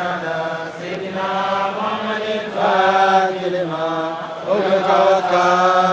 سيدنا محمد الفاتح لما أغلق وقال